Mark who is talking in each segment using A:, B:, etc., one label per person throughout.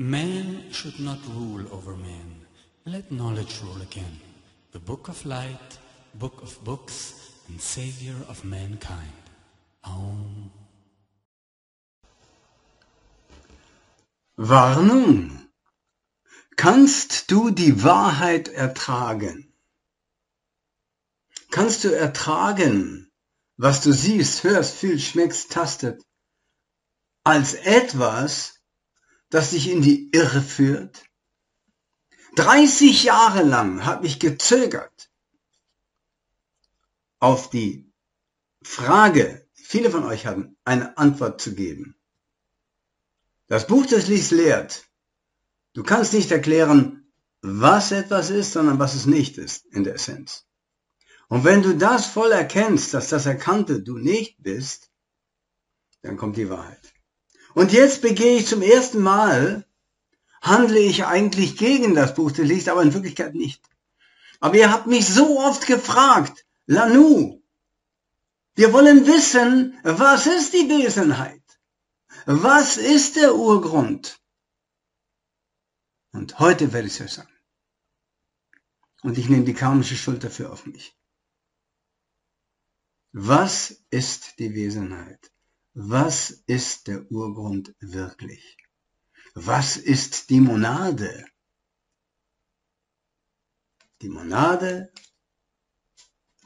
A: Man should not rule over man. Let knowledge rule again. The book of light, book of books, and savior of mankind. Aum.
B: Warnung. Kannst du die Wahrheit ertragen? Kannst du ertragen, was du siehst, hörst, fühlst, schmeckst, tastet, als etwas, das dich in die Irre führt? 30 Jahre lang habe ich gezögert auf die Frage, viele von euch hatten, eine Antwort zu geben. Das Buch des Lichts lehrt, du kannst nicht erklären, was etwas ist, sondern was es nicht ist in der Essenz. Und wenn du das voll erkennst, dass das Erkannte du nicht bist, dann kommt die Wahrheit. Und jetzt begehe ich zum ersten Mal, handle ich eigentlich gegen das Buch des Lichts, aber in Wirklichkeit nicht. Aber ihr habt mich so oft gefragt, Lanu, wir wollen wissen, was ist die Wesenheit? Was ist der Urgrund? Und heute werde ich es euch sagen. Und ich nehme die karmische Schuld dafür auf mich. Was ist die Wesenheit? Was ist der Urgrund wirklich? Was ist die Monade? Die Monade,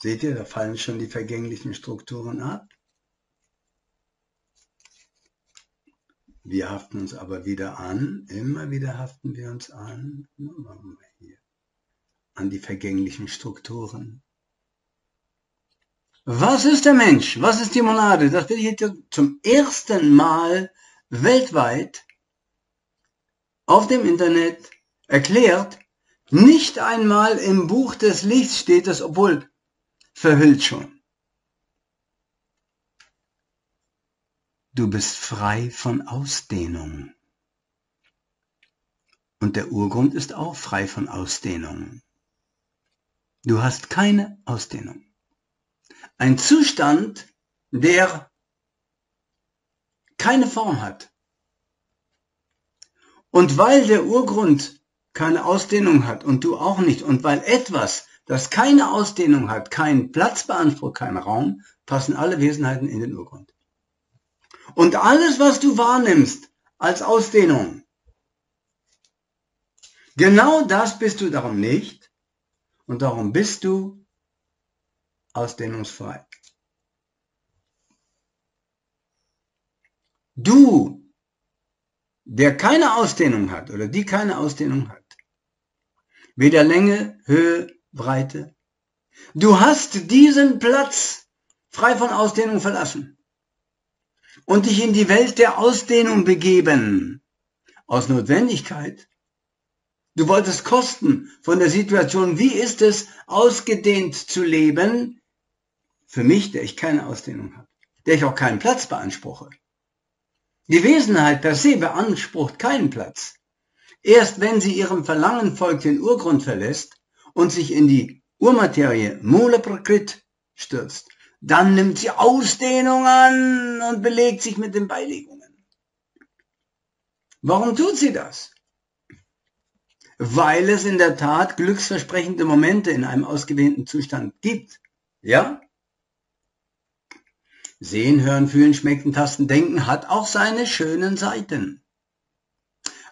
B: seht ihr, da fallen schon die vergänglichen Strukturen ab. Wir haften uns aber wieder an, immer wieder haften wir uns an, an die vergänglichen Strukturen. Was ist der Mensch? Was ist die Monade? Das wird hier zum ersten Mal weltweit auf dem Internet erklärt. Nicht einmal im Buch des Lichts steht es, obwohl verhüllt schon. Du bist frei von Ausdehnung. Und der Urgrund ist auch frei von Ausdehnung. Du hast keine Ausdehnung. Ein Zustand, der keine Form hat. Und weil der Urgrund keine Ausdehnung hat und du auch nicht, und weil etwas, das keine Ausdehnung hat, keinen Platz beansprucht, keinen Raum, passen alle Wesenheiten in den Urgrund. Und alles, was du wahrnimmst als Ausdehnung, genau das bist du darum nicht und darum bist du ausdehnungsfrei. Du, der keine Ausdehnung hat oder die keine Ausdehnung hat, weder Länge, Höhe, Breite, du hast diesen Platz frei von Ausdehnung verlassen und dich in die Welt der Ausdehnung begeben, aus Notwendigkeit. Du wolltest kosten von der Situation, wie ist es, ausgedehnt zu leben, für mich, der ich keine Ausdehnung habe, der ich auch keinen Platz beanspruche. Die Wesenheit per se beansprucht keinen Platz. Erst wenn sie ihrem Verlangen folgt, den Urgrund verlässt und sich in die Urmaterie Mula Prakrit stürzt, dann nimmt sie Ausdehnung an und belegt sich mit den Beilegungen. Warum tut sie das? Weil es in der Tat glücksversprechende Momente in einem ausgewählten Zustand gibt. Ja? Sehen, hören, fühlen, schmecken, tasten, denken hat auch seine schönen Seiten.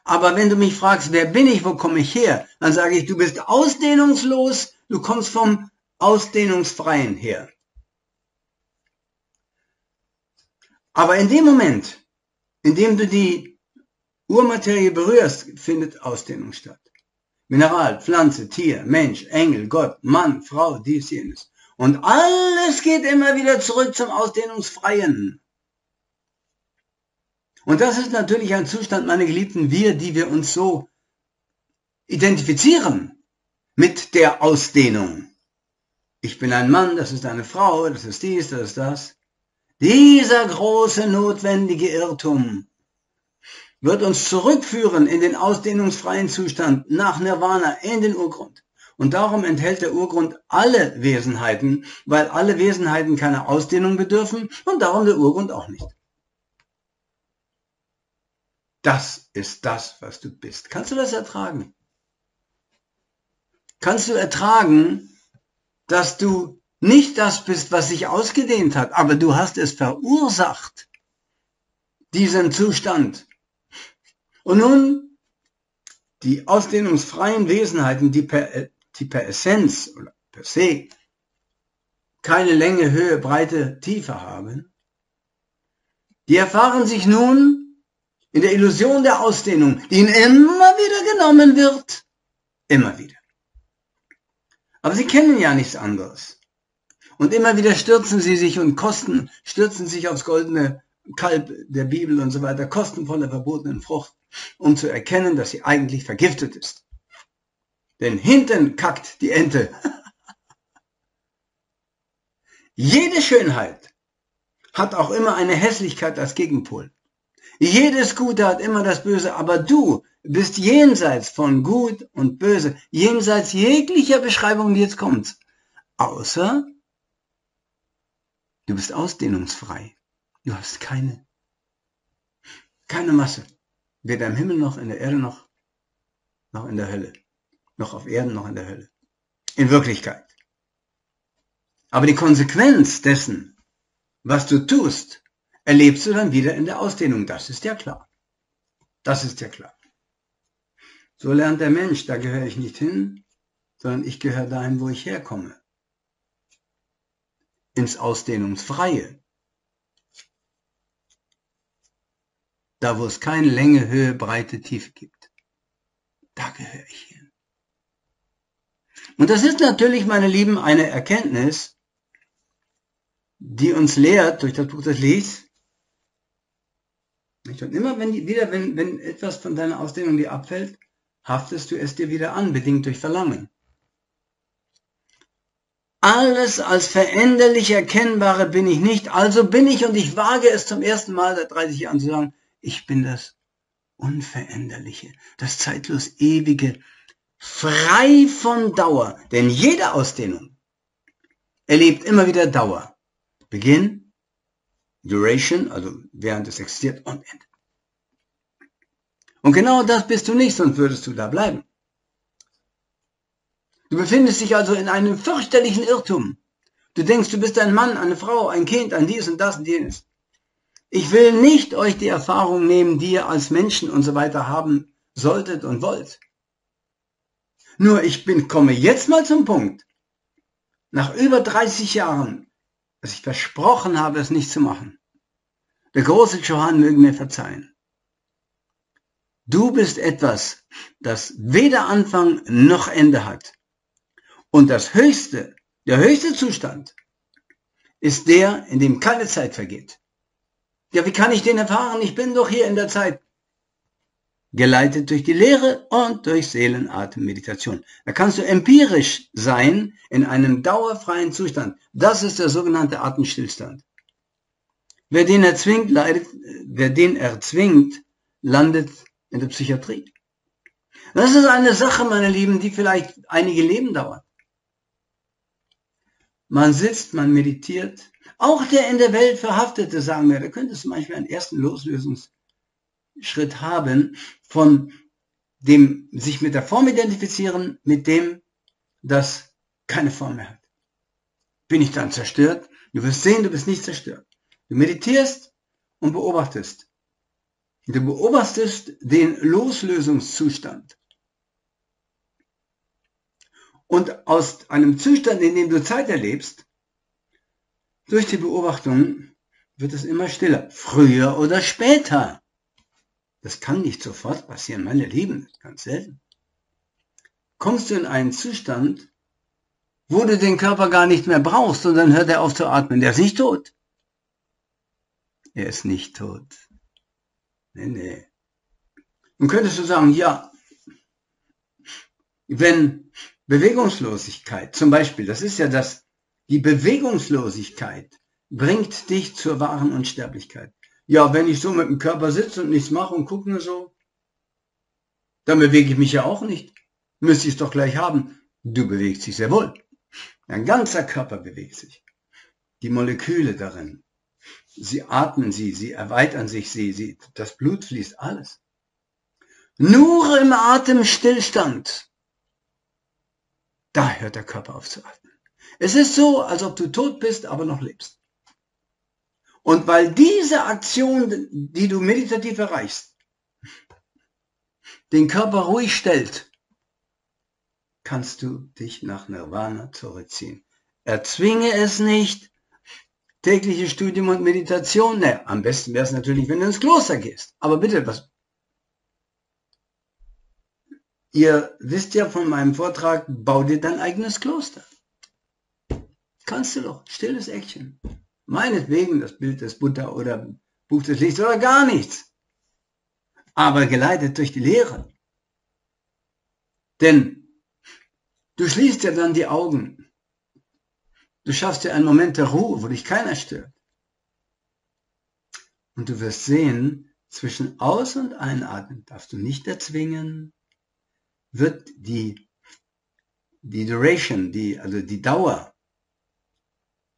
B: Aber wenn du mich fragst, wer bin ich, wo komme ich her, dann sage ich, du bist ausdehnungslos, du kommst vom Ausdehnungsfreien her. Aber in dem Moment, in dem du die Urmaterie berührst, findet Ausdehnung statt. Mineral, Pflanze, Tier, Mensch, Engel, Gott, Mann, Frau, dies, jenes. Und alles geht immer wieder zurück zum Ausdehnungsfreien. Und das ist natürlich ein Zustand, meine Geliebten, wir, die wir uns so identifizieren mit der Ausdehnung. Ich bin ein Mann, das ist eine Frau, das ist dies, das ist das. Dieser große notwendige Irrtum wird uns zurückführen in den ausdehnungsfreien Zustand nach Nirvana, in den Urgrund. Und darum enthält der Urgrund alle Wesenheiten, weil alle Wesenheiten keine Ausdehnung bedürfen und darum der Urgrund auch nicht. Das ist das, was du bist. Kannst du das ertragen? Kannst du ertragen, dass du nicht das bist, was sich ausgedehnt hat, aber du hast es verursacht, diesen Zustand. Und nun die ausdehnungsfreien Wesenheiten, die per, die per Essenz oder per se keine Länge, Höhe, Breite, Tiefe haben, die erfahren sich nun in der Illusion der Ausdehnung, die ihnen immer wieder genommen wird, immer wieder. Aber sie kennen ja nichts anderes. Und immer wieder stürzen sie sich und kosten, stürzen sich aufs goldene Kalb der Bibel und so weiter, kosten von der verbotenen Frucht, um zu erkennen, dass sie eigentlich vergiftet ist. Denn hinten kackt die Ente. Jede Schönheit hat auch immer eine Hässlichkeit als Gegenpol. Jedes Gute hat immer das Böse, aber du bist jenseits von Gut und Böse, jenseits jeglicher Beschreibung, die jetzt kommt. Außer du bist ausdehnungsfrei. Du hast keine, keine Masse. Weder im Himmel noch in der Erde noch, noch in der Hölle. Noch auf Erden noch in der Hölle. In Wirklichkeit. Aber die Konsequenz dessen, was du tust, erlebst du dann wieder in der Ausdehnung. Das ist ja klar. Das ist ja klar. So lernt der Mensch, da gehöre ich nicht hin, sondern ich gehöre dahin, wo ich herkomme. Ins Ausdehnungsfreie. Da, wo es keine Länge, Höhe, Breite, Tiefe gibt. Da gehöre ich hin. Und das ist natürlich, meine Lieben, eine Erkenntnis, die uns lehrt durch das Buch des Lieds. Und immer wenn wieder, wenn, wenn etwas von deiner Ausdehnung dir abfällt, haftest du es dir wieder an, bedingt durch Verlangen. Alles als veränderlich erkennbare bin ich nicht, also bin ich und ich wage es zum ersten Mal seit 30 Jahren zu sagen, ich bin das Unveränderliche, das zeitlos Ewige, frei von Dauer, denn jede Ausdehnung erlebt immer wieder Dauer. Beginn, Duration, also während es existiert und Ende. Und genau das bist du nicht, sonst würdest du da bleiben. Du befindest dich also in einem fürchterlichen Irrtum. Du denkst, du bist ein Mann, eine Frau, ein Kind, ein dies und das und jenes. Ich will nicht euch die Erfahrung nehmen, die ihr als Menschen und so weiter haben solltet und wollt. Nur ich bin, komme jetzt mal zum Punkt. Nach über 30 Jahren, dass ich versprochen habe, es nicht zu machen. Der große Johann möge mir verzeihen. Du bist etwas, das weder Anfang noch Ende hat. Und das höchste, der höchste Zustand ist der, in dem keine Zeit vergeht. Ja, wie kann ich den erfahren? Ich bin doch hier in der Zeit. Geleitet durch die Lehre und durch Seelenatemmeditation. Da kannst du empirisch sein in einem dauerfreien Zustand. Das ist der sogenannte Atemstillstand. Wer den erzwingt, leidet, wer den erzwingt, landet in der Psychiatrie. Das ist eine Sache, meine Lieben, die vielleicht einige Leben dauert. Man sitzt, man meditiert. Auch der in der Welt Verhaftete, sagen wir, da könnte es manchmal einen ersten Loslösungsschritt haben von dem sich mit der Form identifizieren, mit dem, das keine Form mehr hat. Bin ich dann zerstört? Du wirst sehen, du bist nicht zerstört. Du meditierst und beobachtest. Du beobachtest den Loslösungszustand. Und aus einem Zustand, in dem du Zeit erlebst, durch die Beobachtung wird es immer stiller. Früher oder später. Das kann nicht sofort passieren, meine Lieben, ganz selten. Kommst du in einen Zustand, wo du den Körper gar nicht mehr brauchst und dann hört er auf zu atmen. Der ist nicht tot. Er ist nicht tot. Nee, nee. Nun könntest du sagen, ja, wenn Bewegungslosigkeit, zum Beispiel, das ist ja das, die Bewegungslosigkeit bringt dich zur wahren Unsterblichkeit. Ja, wenn ich so mit dem Körper sitze und nichts mache und gucke nur so, dann bewege ich mich ja auch nicht. Müsste ich es doch gleich haben. Du bewegst dich sehr wohl. Dein ganzer Körper bewegt sich. Die Moleküle darin, Sie atmen sie, sie erweitern sich, sie, sie, das Blut fließt, alles. Nur im Atemstillstand. Da hört der Körper auf zu atmen. Es ist so, als ob du tot bist, aber noch lebst. Und weil diese Aktion, die du meditativ erreichst, den Körper ruhig stellt, kannst du dich nach Nirvana zurückziehen. Erzwinge es nicht. Tägliche Studium und Meditation. Ne, am besten wäre es natürlich, wenn du ins Kloster gehst. Aber bitte, was? Ihr wisst ja von meinem Vortrag, bau dir dein eigenes Kloster. Kannst du doch. Stilles Eckchen. Meinetwegen das Bild des Buddha oder Buch des Lichts oder gar nichts. Aber geleitet durch die Lehre. Denn du schließt ja dann die Augen. Du schaffst dir einen Moment der Ruhe, wo dich keiner stört. Und du wirst sehen, zwischen Aus- und Einatmen darfst du nicht erzwingen, wird die, die Duration, die, also die Dauer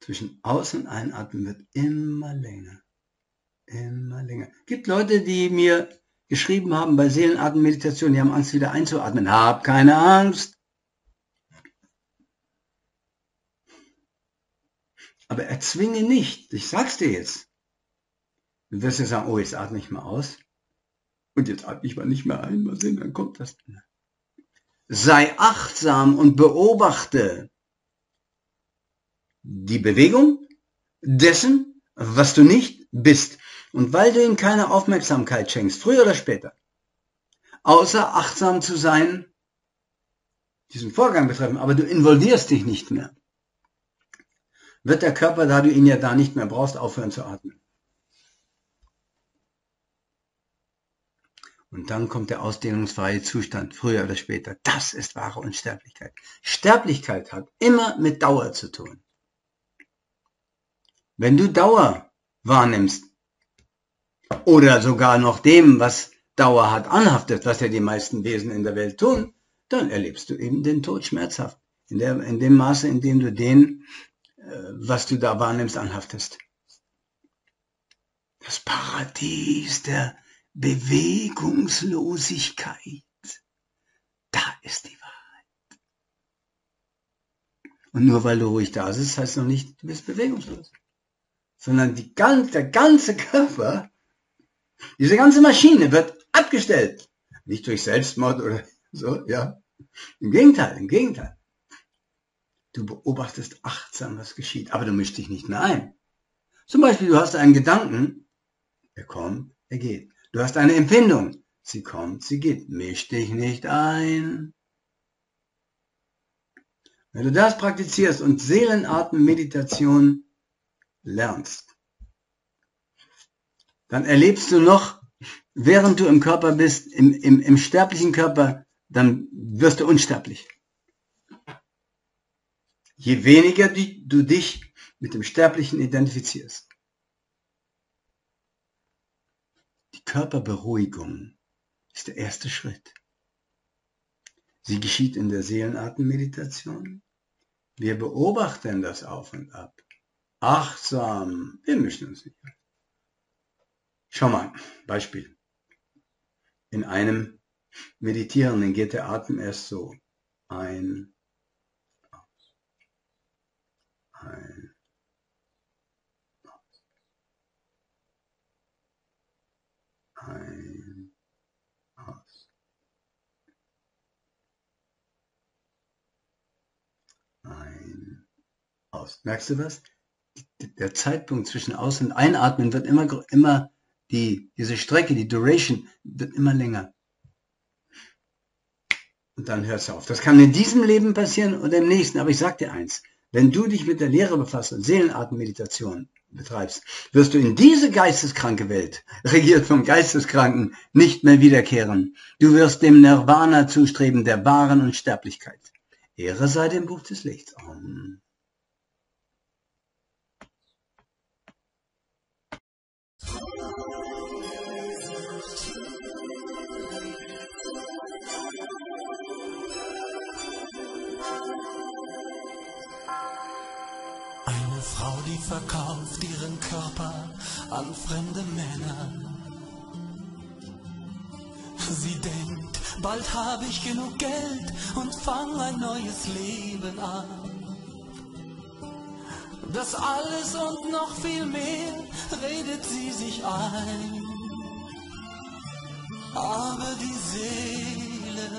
B: zwischen Aus- und Einatmen wird immer länger. Immer länger. Gibt Leute, die mir geschrieben haben bei Seelenatemmeditation, die haben Angst wieder einzuatmen. Hab keine Angst. Aber erzwinge nicht. Ich sag's dir jetzt. Du wirst ja sagen, oh, jetzt atme ich mal aus. Und jetzt atme ich mal nicht mehr ein. Mal sehen, dann kommt das. Sei achtsam und beobachte die Bewegung dessen, was du nicht bist. Und weil du ihm keine Aufmerksamkeit schenkst, früher oder später, außer achtsam zu sein, diesen Vorgang betreffen, aber du involvierst dich nicht mehr, wird der Körper, da du ihn ja da nicht mehr brauchst, aufhören zu atmen. Und dann kommt der ausdehnungsfreie Zustand, früher oder später. Das ist wahre Unsterblichkeit. Sterblichkeit hat immer mit Dauer zu tun. Wenn du Dauer wahrnimmst oder sogar noch dem, was Dauer hat, anhaftet, was ja die meisten Wesen in der Welt tun, dann erlebst du eben den Tod schmerzhaft. In, der, in dem Maße, in dem du den, äh, was du da wahrnimmst, anhaftest. Das Paradies der Bewegungslosigkeit. Da ist die Wahrheit. Und nur weil du ruhig da sitzt, heißt noch nicht, du bist bewegungslos sondern die ganze, der ganze Körper, diese ganze Maschine wird abgestellt. Nicht durch Selbstmord oder so, ja. Im Gegenteil, im Gegenteil. Du beobachtest achtsam, was geschieht, aber du mischst dich nicht mehr ein. Zum Beispiel, du hast einen Gedanken, er kommt, er geht. Du hast eine Empfindung, sie kommt, sie geht. Misch dich nicht ein. Wenn du das praktizierst und Seelenatemmeditation lernst, dann erlebst du noch, während du im Körper bist, im, im, im sterblichen Körper, dann wirst du unsterblich. Je weniger die, du dich mit dem Sterblichen identifizierst. Die Körperberuhigung ist der erste Schritt. Sie geschieht in der Seelenatemmeditation. Wir beobachten das Auf und Ab achtsam. Wir mischen uns nicht. Schau mal, Beispiel. In einem Meditierenden geht der Atem erst so ein, aus, ein, aus, ein, aus, ein, aus. Merkst du was? Der Zeitpunkt zwischen Aus- und Einatmen wird immer, immer die, diese Strecke, die Duration wird immer länger. Und dann hört es auf. Das kann in diesem Leben passieren oder im nächsten. Aber ich sag dir eins. Wenn du dich mit der Lehre befasst und Seelenatemmeditation betreibst, wirst du in diese geisteskranke Welt, regiert vom Geisteskranken, nicht mehr wiederkehren. Du wirst dem Nirvana zustreben der wahren Unsterblichkeit. Ehre sei dem Buch des Lichts. Amen.
A: Frau, die verkauft ihren Körper an fremde Männer. Sie denkt, bald habe ich genug Geld und fang ein neues Leben an. Das alles und noch viel mehr redet sie sich ein. Aber die Seele,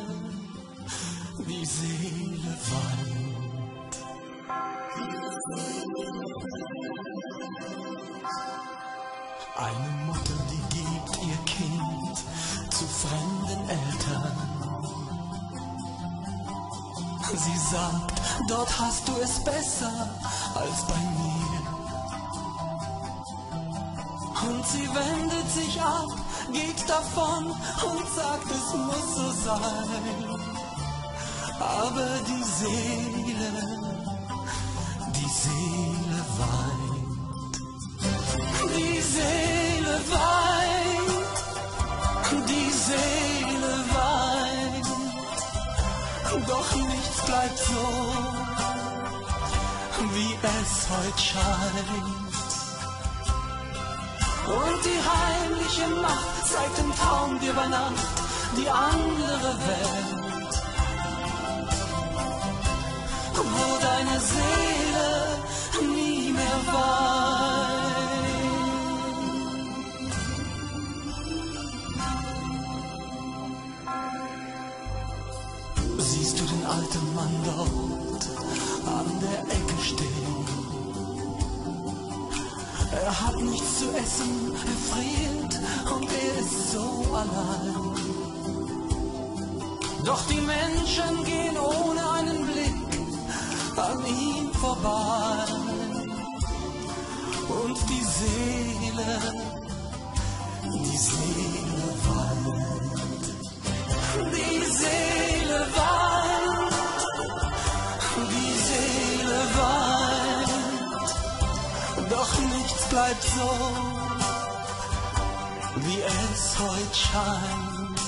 A: die Seele weint. Eine Mutter, die gibt ihr Kind zu fremden Eltern. Sie sagt, dort hast du es besser als bei mir. Und sie wendet sich ab, geht davon und sagt, es muss so sein. Aber die Seele, die Seele weint. Die Seele weint, die Seele weint, doch nichts bleibt so, es heute scheint. Und die heimliche Macht zeigt im Traum dir bei Nacht die andere Welt, wo deine Seele nie mehr weint. Siehst du den alten Mann dort an der Ecke stehen? Er hat nichts zu essen, er friert und er ist so allein. Doch die Menschen gehen ohne einen Blick an ihm vorbei. Und die Seele, die Seele weint. So, wie es heute scheint.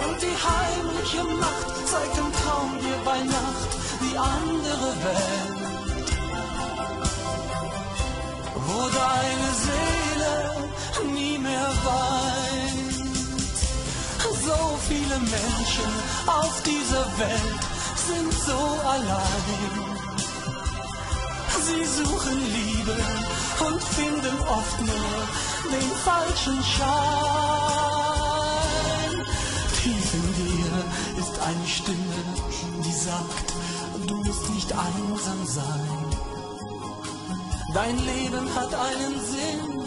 A: Und die heimliche Macht zeigt im Traum dir bei Nacht die andere Welt, wo deine Seele nie mehr weint. So viele Menschen auf dieser Welt sind so allein. Sie suchen Liebe und finden oft nur den falschen Schein. Tief in dir ist eine Stimme, die sagt, du musst nicht einsam sein. Dein Leben hat einen Sinn,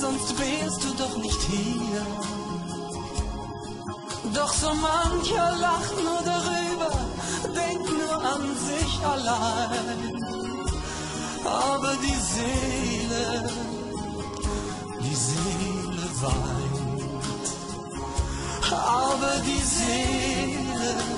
A: sonst wärst du doch nicht hier. Doch so mancher lacht nur darüber, denkt nur an sich allein. Aber die Seele, die Seele weint. Aber die Seele,